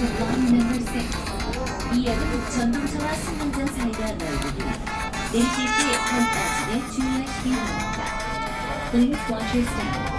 이 역은 전동차와 승강장 사이가 넓으니 내리실 때 발빠짐에 주의하시기 바랍니다. Please watch your step.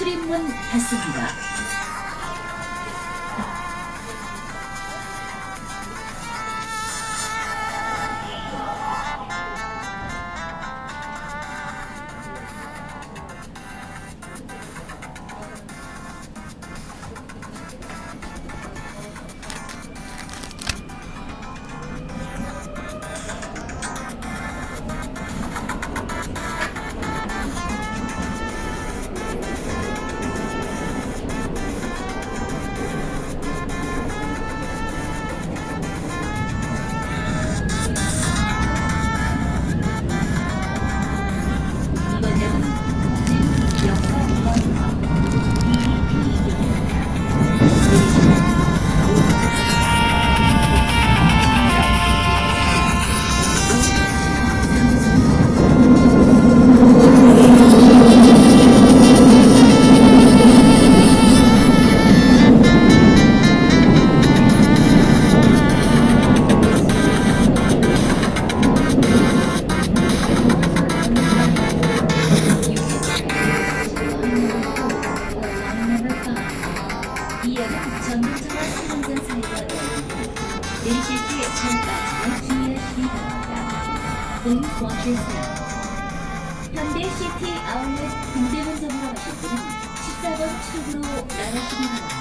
출입문 닫습니다. 때 차까지는 주의하시기 바랍니다. Please watch your step. 현대 시티 아울렛 동대문점으로 가실 분은 14번 출구로 나가시기 바랍니다.